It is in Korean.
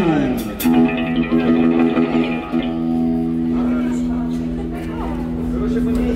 음. 여러분이